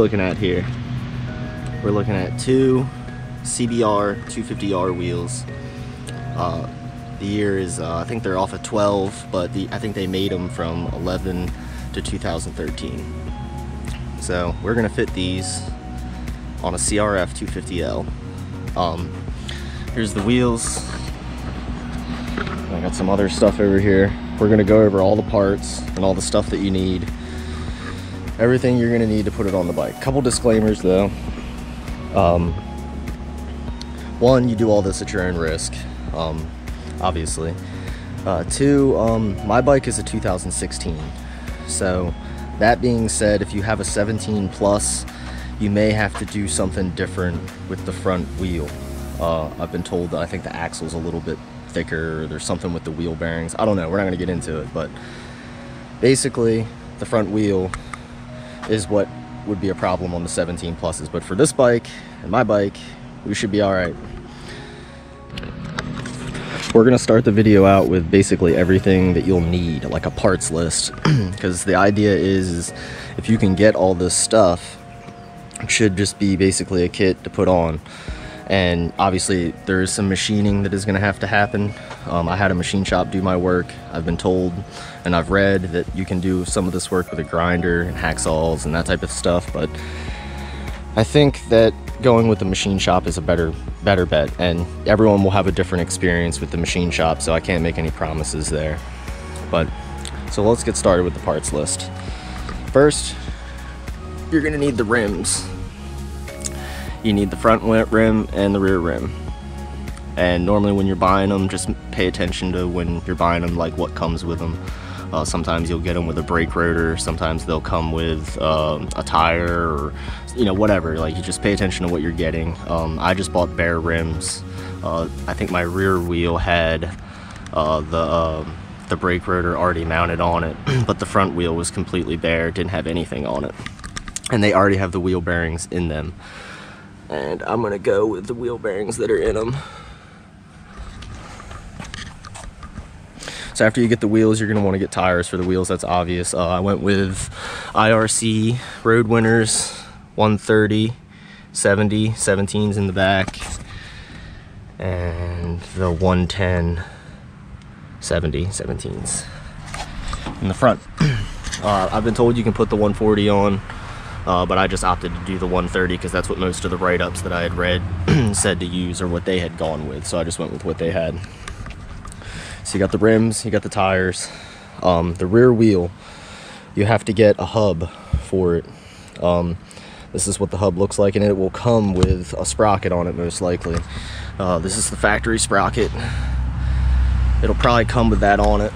looking at here? We're looking at two CBR 250R wheels. Uh, the year is, uh, I think they're off of 12, but the, I think they made them from 11 to 2013. So we're gonna fit these on a CRF 250L. Um, here's the wheels. I got some other stuff over here. We're gonna go over all the parts and all the stuff that you need. Everything you're gonna need to put it on the bike. Couple disclaimers though. Um, one, you do all this at your own risk, um, obviously. Uh, two, um, my bike is a 2016. So that being said, if you have a 17 plus, you may have to do something different with the front wheel. Uh, I've been told that I think the axle's a little bit thicker, there's something with the wheel bearings. I don't know, we're not gonna get into it, but basically the front wheel is what would be a problem on the 17 pluses. But for this bike and my bike, we should be all right. We're gonna start the video out with basically everything that you'll need, like a parts list. Because the idea is, is if you can get all this stuff, it should just be basically a kit to put on. And obviously there is some machining that is gonna have to happen. Um, I had a machine shop do my work. I've been told and I've read that you can do some of this work with a grinder and hacksaws and that type of stuff, but I think that going with the machine shop is a better better bet and everyone will have a different experience with the machine shop so I can't make any promises there but so let's get started with the parts list first you're gonna need the rims you need the front rim and the rear rim and normally when you're buying them just pay attention to when you're buying them like what comes with them uh, sometimes you'll get them with a brake rotor. Sometimes they'll come with um, a tire or, you know, whatever. Like you just pay attention to what you're getting. Um, I just bought bare rims. Uh, I think my rear wheel had uh, the uh, the brake rotor already mounted on it, but the front wheel was completely bare. Didn't have anything on it, and they already have the wheel bearings in them. And I'm gonna go with the wheel bearings that are in them. So after you get the wheels, you're gonna wanna get tires for the wheels, that's obvious. Uh, I went with IRC Road Winners 130, 70, 17s in the back, and the 110, 70, 17s in the front. Uh, I've been told you can put the 140 on, uh, but I just opted to do the 130 because that's what most of the write-ups that I had read said to use or what they had gone with. So I just went with what they had. So you got the rims, you got the tires, um, the rear wheel. You have to get a hub for it. Um, this is what the hub looks like, and it will come with a sprocket on it most likely. Uh, this is the factory sprocket. It'll probably come with that on it.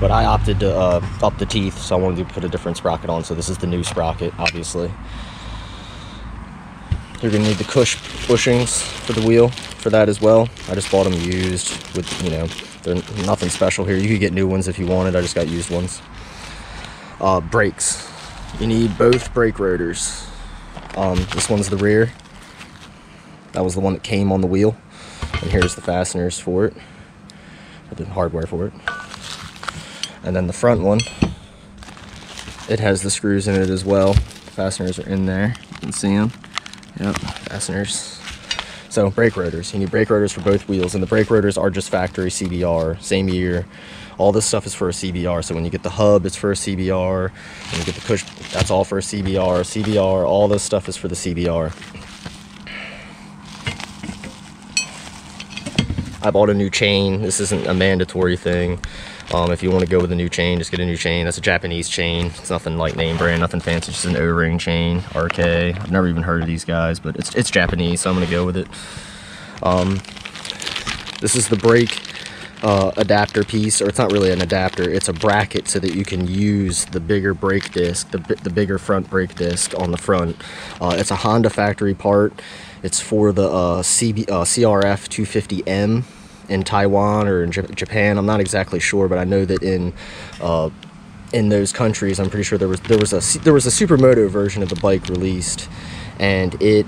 But I opted to uh, up the teeth, so I wanted to put a different sprocket on. So this is the new sprocket, obviously. You're gonna need the cush bushings for the wheel for that as well. I just bought them used with, you know, they're nothing special here. You could get new ones if you wanted. I just got used ones. Uh, brakes. You need both brake rotors. Um, this one's the rear. That was the one that came on the wheel. And here's the fasteners for it. The hardware for it. And then the front one, it has the screws in it as well. Fasteners are in there. You can see them. Yep, fasteners. So brake rotors, you need brake rotors for both wheels and the brake rotors are just factory CBR, same year. All this stuff is for a CBR. So when you get the hub, it's for a CBR. When you get the cush, that's all for a CBR. CBR, all this stuff is for the CBR. I bought a new chain. This isn't a mandatory thing. Um, if you want to go with a new chain, just get a new chain. That's a Japanese chain. It's nothing like name brand, nothing fancy. It's just an O-ring chain, RK. I've never even heard of these guys, but it's, it's Japanese, so I'm going to go with it. Um, this is the brake uh, adapter piece, or it's not really an adapter. It's a bracket so that you can use the bigger brake disc, the, the bigger front brake disc on the front. Uh, it's a Honda factory part. It's for the uh, CB, CRF 250M in Taiwan or in J Japan. I'm not exactly sure, but I know that in uh, in those countries, I'm pretty sure there was there was a there was a supermoto version of the bike released, and it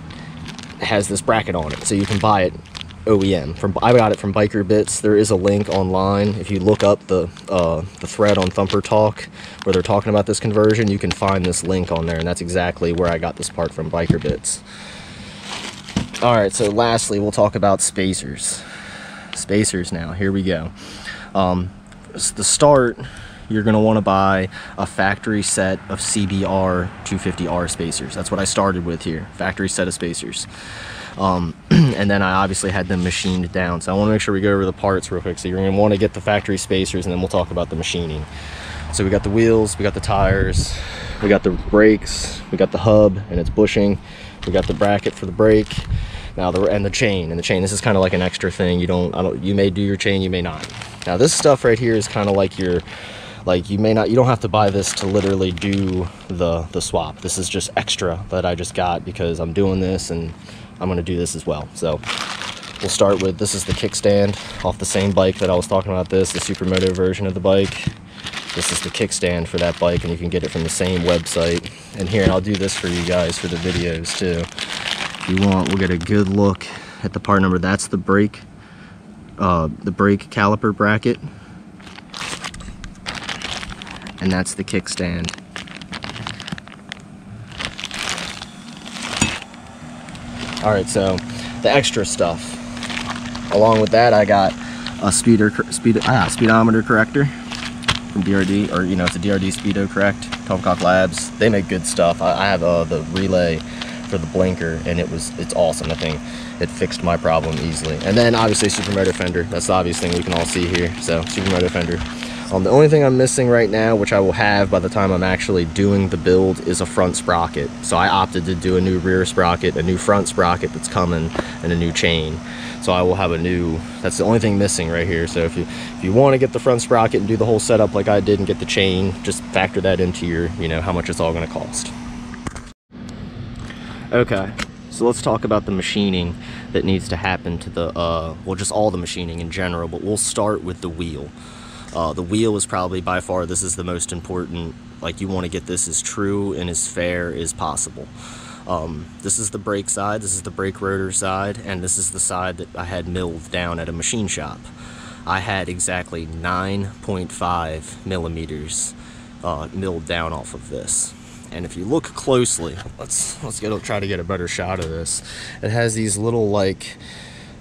has this bracket on it, so you can buy it OEM. From I got it from Biker Bits. There is a link online. If you look up the uh, the thread on Thumper Talk where they're talking about this conversion, you can find this link on there, and that's exactly where I got this part from Biker Bits. All right, so lastly, we'll talk about spacers. Spacers now. Here we go. Um, the start you're going to want to buy a factory set of CBR 250R spacers. That's what I started with here, factory set of spacers. Um, and then I obviously had them machined down. So I want to make sure we go over the parts real quick. So you're going to want to get the factory spacers and then we'll talk about the machining. So we got the wheels, we got the tires, we got the brakes, we got the hub and its bushing, we got the bracket for the brake, now the and the chain and the chain. This is kind of like an extra thing. You don't, I don't, you may do your chain, you may not. Now this stuff right here is kind of like your like you may not you don't have to buy this to literally do the the swap this is just extra that i just got because i'm doing this and i'm going to do this as well so we'll start with this is the kickstand off the same bike that i was talking about this the supermoto version of the bike this is the kickstand for that bike and you can get it from the same website and here and i'll do this for you guys for the videos too if you want we'll get a good look at the part number that's the brake uh, the brake caliper bracket and that's the kickstand. All right, so the extra stuff. Along with that, I got a speeder, speed, ah, speedometer corrector from DRD, or you know, it's a DRD Speedo Correct, Tomcock Labs. They make good stuff. I, I have uh, the relay for the blinker, and it was it's awesome. I think it fixed my problem easily. And then obviously Supermoto fender. That's the obvious thing we can all see here. So Supermoto fender. Um, the only thing I'm missing right now, which I will have by the time I'm actually doing the build, is a front sprocket. So I opted to do a new rear sprocket, a new front sprocket that's coming, and a new chain. So I will have a new, that's the only thing missing right here. So if you if you want to get the front sprocket and do the whole setup like I did and get the chain, just factor that into your, you know, how much it's all going to cost. Okay, so let's talk about the machining that needs to happen to the, uh, well, just all the machining in general, but we'll start with the wheel. Uh, the wheel is probably by far, this is the most important, like you want to get this as true and as fair as possible. Um, this is the brake side, this is the brake rotor side, and this is the side that I had milled down at a machine shop. I had exactly 9.5 millimeters uh, milled down off of this. And if you look closely, let's let's get try to get a better shot of this. It has these little like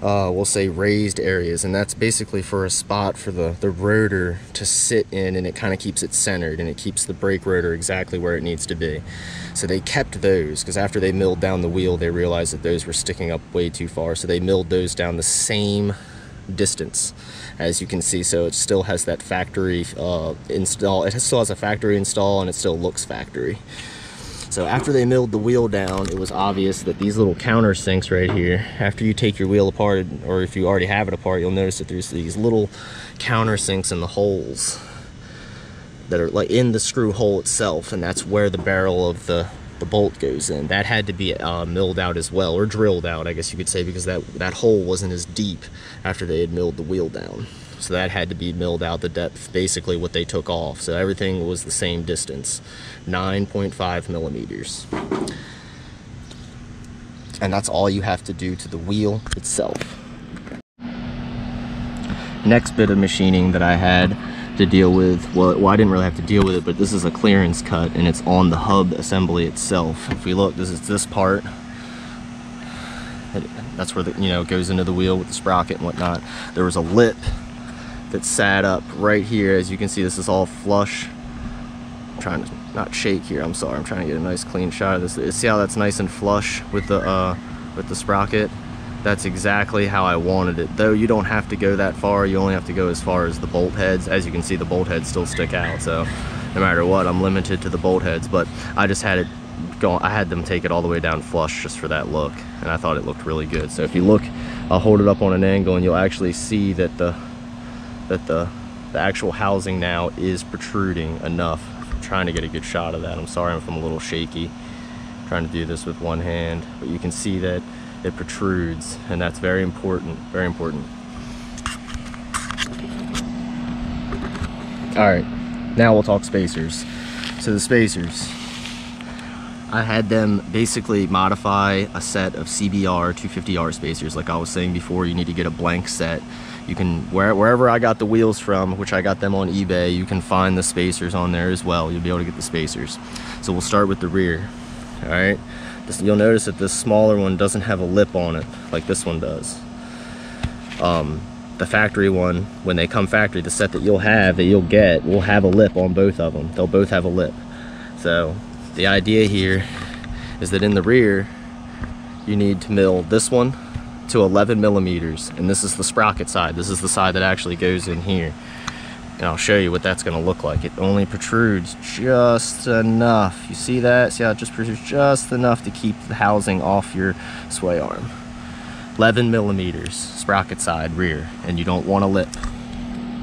uh, we'll say raised areas and that's basically for a spot for the the rotor to sit in and it kind of keeps it centered and it keeps the brake rotor exactly where it needs to be so they kept those because after they milled down the wheel they realized that those were sticking up way too far so they milled those down the same distance as you can see. So it still has that factory uh, install it still has a factory install and it still looks factory. So after they milled the wheel down, it was obvious that these little countersinks right here, after you take your wheel apart, or if you already have it apart, you'll notice that there's these little countersinks in the holes that are like in the screw hole itself, and that's where the barrel of the the bolt goes in. That had to be uh, milled out as well, or drilled out, I guess you could say, because that, that hole wasn't as deep after they had milled the wheel down. So that had to be milled out the depth, basically what they took off. So everything was the same distance, 9.5 millimeters. And that's all you have to do to the wheel itself. Next bit of machining that I had to deal with, well, well, I didn't really have to deal with it, but this is a clearance cut and it's on the hub assembly itself. If we look, this is this part. That's where the, you know, it goes into the wheel with the sprocket and whatnot. There was a lip that sat up right here. As you can see, this is all flush. I'm trying to not shake here. I'm sorry. I'm trying to get a nice clean shot of this. See how that's nice and flush with the uh, with the sprocket? That's exactly how I wanted it. Though you don't have to go that far. You only have to go as far as the bolt heads. As you can see, the bolt heads still stick out. So no matter what, I'm limited to the bolt heads. But I just had it go. I had them take it all the way down flush just for that look, and I thought it looked really good. So if you look, I'll hold it up on an angle, and you'll actually see that the that the, the actual housing now is protruding enough. I'm trying to get a good shot of that. I'm sorry if I'm a little shaky I'm trying to do this with one hand, but you can see that it protrudes and that's very important, very important. All right, now we'll talk spacers. So the spacers, I had them basically modify a set of CBR 250R spacers. Like I was saying before, you need to get a blank set. You can, where, wherever I got the wheels from, which I got them on eBay, you can find the spacers on there as well. You'll be able to get the spacers. So we'll start with the rear, all right? You'll notice that this smaller one doesn't have a lip on it like this one does. Um, the factory one, when they come factory, the set that you'll have, that you'll get, will have a lip on both of them. They'll both have a lip. So the idea here is that in the rear, you need to mill this one to 11 millimeters. And this is the sprocket side. This is the side that actually goes in here. And I'll show you what that's gonna look like. It only protrudes just enough. You see that? See how it just protrudes just enough to keep the housing off your sway arm. 11 millimeters, sprocket side, rear, and you don't want a lip.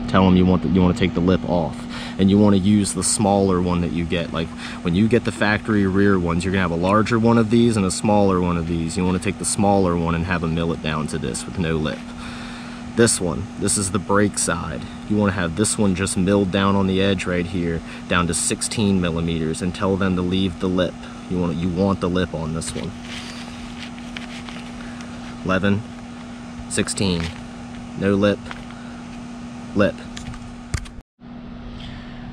Tell them you want the, you want to take the lip off, and you want to use the smaller one that you get. Like when you get the factory rear ones, you're gonna have a larger one of these and a smaller one of these. You want to take the smaller one and have them mill it down to this with no lip. This one, this is the brake side. You want to have this one just milled down on the edge right here, down to 16 millimeters, and tell them to leave the lip. You want you want the lip on this one. 11, 16, no lip, lip.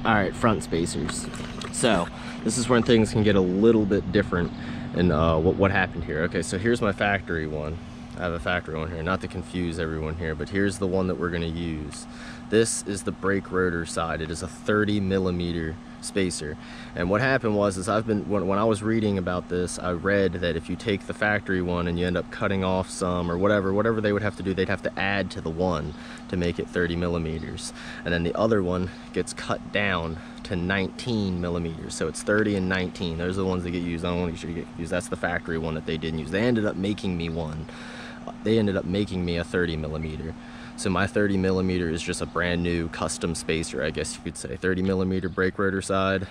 All right, front spacers. So this is when things can get a little bit different and uh, what, what happened here. Okay, so here's my factory one. I have a factory one here, not to confuse everyone here, but here's the one that we're gonna use. This is the brake rotor side. It is a 30 millimeter spacer. And what happened was, is I've been, when, when I was reading about this, I read that if you take the factory one and you end up cutting off some or whatever, whatever they would have to do, they'd have to add to the one to make it 30 millimeters. And then the other one gets cut down to 19 millimeters. So it's 30 and 19. Those are the ones that get used. I don't want you to get confused. That's the factory one that they didn't use. They ended up making me one. They ended up making me a 30 millimeter. So my 30 millimeter is just a brand new custom spacer, I guess you could say. 30 millimeter brake rotor side,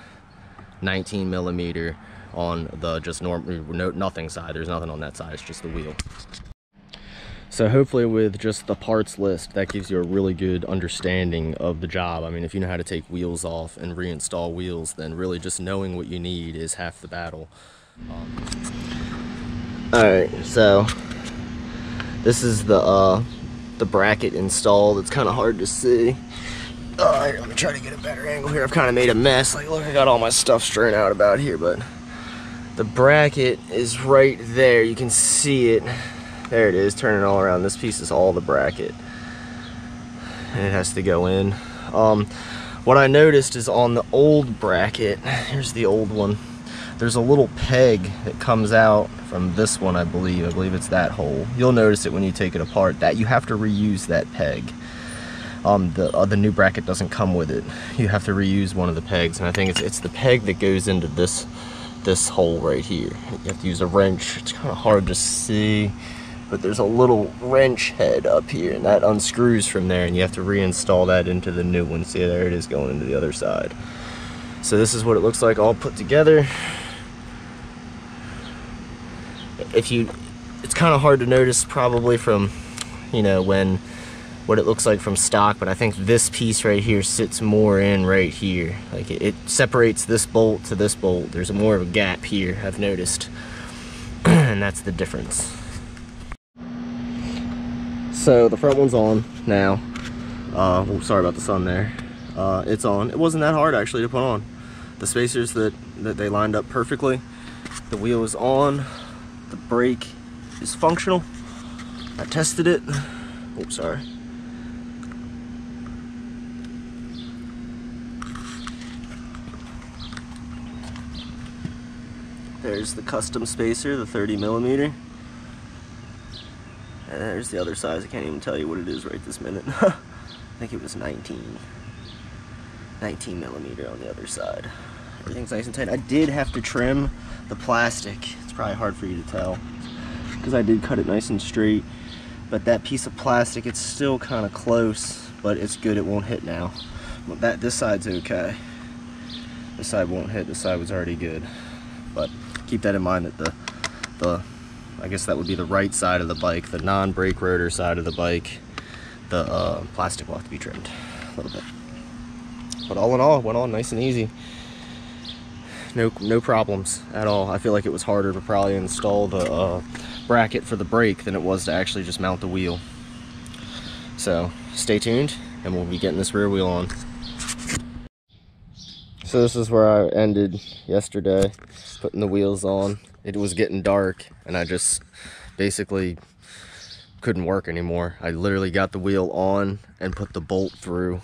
19 millimeter on the just normal, no, nothing side. There's nothing on that side, it's just the wheel. So hopefully with just the parts list, that gives you a really good understanding of the job. I mean, if you know how to take wheels off and reinstall wheels, then really just knowing what you need is half the battle. Um, all right, so this is the uh, the bracket installed. It's kind of hard to see. Uh, here, let me try to get a better angle here. I've kind of made a mess. Like, look, I got all my stuff strewn out about here, but the bracket is right there. You can see it. There it is, turning all around. This piece is all the bracket. And it has to go in. Um, what I noticed is on the old bracket, here's the old one, there's a little peg that comes out from this one I believe. I believe it's that hole. You'll notice it when you take it apart that you have to reuse that peg. Um, the uh, the new bracket doesn't come with it. You have to reuse one of the pegs and I think it's it's the peg that goes into this this hole right here. You have to use a wrench. It's kind of hard to see but there's a little wrench head up here and that unscrews from there and you have to reinstall that into the new one. See there it is going into the other side. So this is what it looks like all put together if you, it's kind of hard to notice probably from, you know, when, what it looks like from stock, but I think this piece right here sits more in right here. Like it, it separates this bolt to this bolt. There's more of a gap here, I've noticed. and that's the difference. So the front one's on now. Uh, oh, sorry about the sun there. Uh, it's on. It wasn't that hard actually to put on. The spacers that, that they lined up perfectly. The wheel is on the brake is functional. I tested it. Oh, sorry. There's the custom spacer, the 30 millimeter. And there's the other size. I can't even tell you what it is right this minute. I think it was 19. 19 millimeter on the other side. Everything's nice and tight. I did have to trim the plastic probably hard for you to tell because I did cut it nice and straight but that piece of plastic it's still kind of close but it's good it won't hit now. That this side's okay. This side won't hit. This side was already good. But keep that in mind that the the I guess that would be the right side of the bike the non-brake rotor side of the bike. The uh, plastic will have to be trimmed a little bit. But all in all it went on nice and easy no no problems at all. I feel like it was harder to probably install the uh, bracket for the brake than it was to actually just mount the wheel. So stay tuned and we'll be getting this rear wheel on. So this is where I ended yesterday, putting the wheels on. It was getting dark and I just basically couldn't work anymore. I literally got the wheel on and put the bolt through.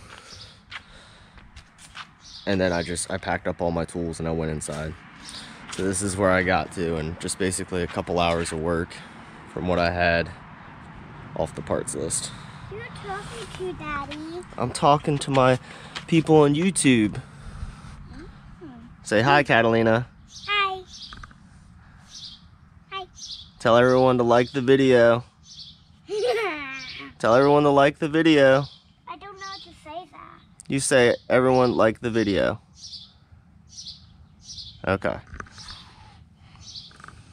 And then I just, I packed up all my tools and I went inside. So this is where I got to and just basically a couple hours of work from what I had off the parts list. You're talking to Daddy. I'm talking to my people on YouTube. Mm-hmm. Say hi, Catalina. Hi. Hi. Tell everyone to like the video. Tell everyone to like the video. I don't know how to say that. You say everyone like the video. Okay.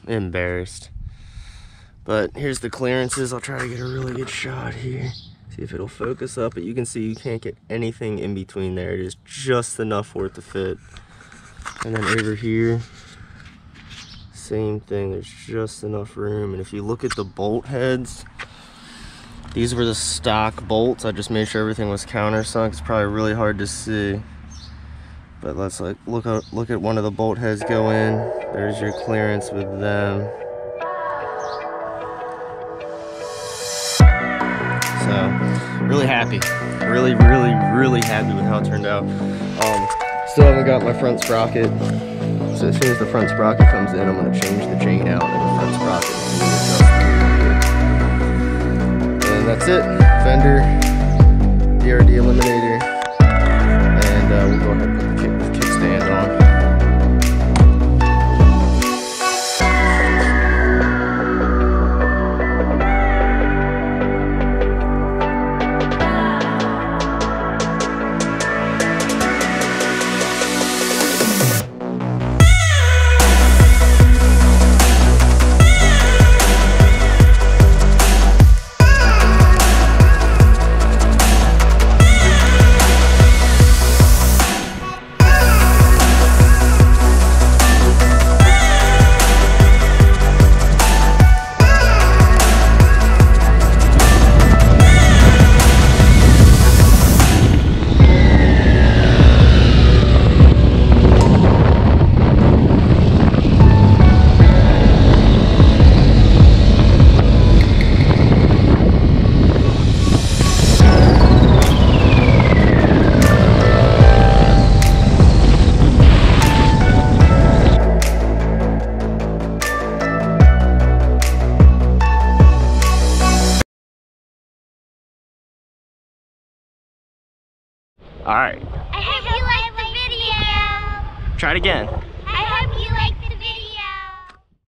Embarrassed. But here's the clearances. I'll try to get a really good shot here. See if it'll focus up, but you can see you can't get anything in between there. It is just enough for it to fit. And then over here, same thing. There's just enough room. And if you look at the bolt heads, these were the stock bolts. I just made sure everything was countersunk. It's probably really hard to see. But let's like look at look at one of the bolt heads go in. There's your clearance with them. So really happy. Really, really, really happy with how it turned out. Um, still haven't got my front sprocket. So as soon as the front sprocket comes in, I'm gonna change the chain out and the front sprocket. That's it. Fender, DRD eliminator, All right, I hope you like the video. try it again.